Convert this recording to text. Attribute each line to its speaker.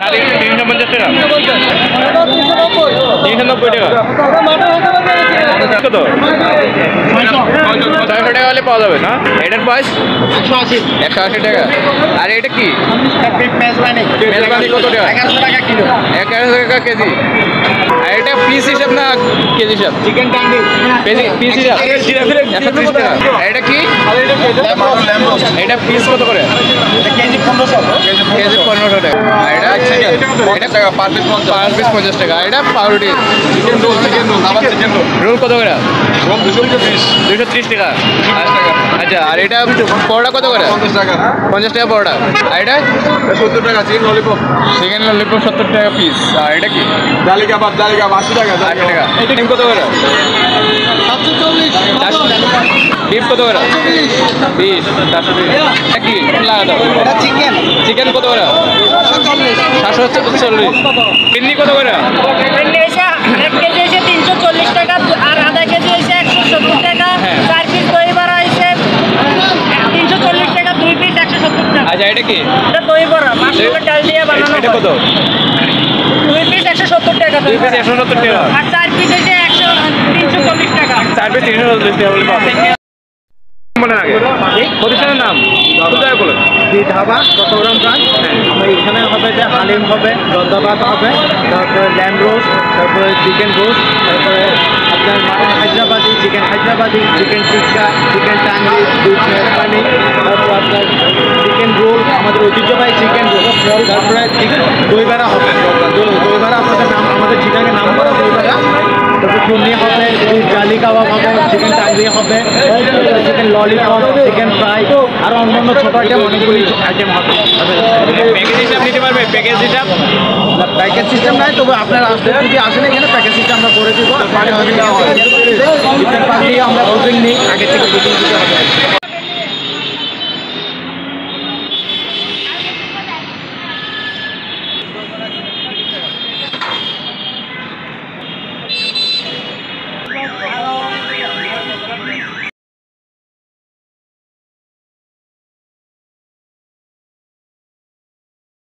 Speaker 1: তিনশো পঞ্চাশ টাকা। তিনশো নব্বই টাকা। কত? ছয়শো টাকা হলে পাওয়া যাবে না? এটার প্রাইস
Speaker 2: একশো আশি।
Speaker 1: একশো আশি টাকা। আর এটা কি?
Speaker 2: মেজবানি
Speaker 1: কত টাকা?
Speaker 2: এগারোশো টাকা কিলো
Speaker 1: এগারোশো টাকা কেজি। আর এটা পিস হিসাব না কেজি হিসাব?
Speaker 2: চিকেন
Speaker 1: পিস হিসাব? একশো ত্রিশ টাকা। আর এটা কি? এটা পিস কত করে?
Speaker 2: কেজি পনেরোশো।
Speaker 1: কেজি পনেরোশো টাকা। পার পিস পার পিস পঞ্চাশ টাকা এটা পাউরুটি।
Speaker 3: চিকেন রোল চিকেন রোল আবার চিকেন রোল
Speaker 1: রোল কত করে?
Speaker 3: রোল দুশো পিস
Speaker 1: দুশো ত্রিশ টাকা? আচ্ছা আর এটা পরোটা কত করে?
Speaker 3: পঞ্চাশ টাকা।
Speaker 1: পঞ্চাশ টাকা পরোটা। আর এটা?
Speaker 3: সত্তর টাকা চিকেন ললিপপ
Speaker 1: চিকেন ললিপপ সত্তর টাকা পিস আর এটা কি?
Speaker 3: ডালি কাবাব ডালি কাবাব আশি টাকা
Speaker 1: আশি টাকা। এটা ডিম কত করে?
Speaker 2: সাতশো
Speaker 1: কত করে? বিশ। চারশো এটা
Speaker 2: চিকেন
Speaker 1: চিকেন কত করে?
Speaker 2: সাতশো চল্লিশ।
Speaker 1: সাতশো কত করে?
Speaker 4: তিনশো চল্লিশ টাকা আর আধা কেজি একশো সত্তর টাকা।
Speaker 1: হ্যাঁ।
Speaker 4: চার পিস দই বড়া তিনশো চল্লিশ টাকা দুই পিস একশো সত্তর টাকা।
Speaker 1: আচ্ছা এটা কি?
Speaker 4: এটা দই বড়া ডাল দিয়ে বানানো
Speaker 1: এটা কত?
Speaker 4: দুই পিস একশো সত্তর টাকা
Speaker 1: দুই পিস একশো সত্তর টাকা।
Speaker 4: আর চার পিস এসে একশো তিনশো চল্লিশ টাকা।
Speaker 1: চার পিস তিনশো চল্লিশ টাকা। বলেন আগে। প্রতিষ্ঠানের নাম? কোথায় বলেন?
Speaker 2: দি ধাবা চট্টগ্রাম ব্রাঞ্চ আমার এখানে হবে যে হালিম হবে দদ্দাবাদ হবে তারপরে ল্যাম্ব রোস্ট তারপরে চিকেন রোস্ট তারপরে আপনার mutton Hyderabadi chicken Hyderabadi chicken tikka chicken টাঙ্গি দুধ মেহরবানি তারপর আপনার চিকেন রোল আমাদের ঐতিহ্যবাহী চিকেন রোল তারপরে দইবাড়া হবে। দই- আপনাদের নাম আমাদের চুন্নি হবে জালি কাবাব হবে চিকেন টাঙ্গি হবে চিকেন ললিপপ চিকেন ফ্রাই আর অন্যান্য ছোট আইটেম অনেকগুলি আইটেম হবে।
Speaker 1: প্যাকেজ হিসাব নিতে পারবে? প্যাকেজ হিসাব?
Speaker 2: প্যাকেজ সিস্টেম নাই তবে আপনারা আসতে যদি আসেন এখানে প্যাকেজ সিস্টেম আমরা করে দিব। আমরা বুকিং নিই আগে থেকে বুকিং দিতে হবে।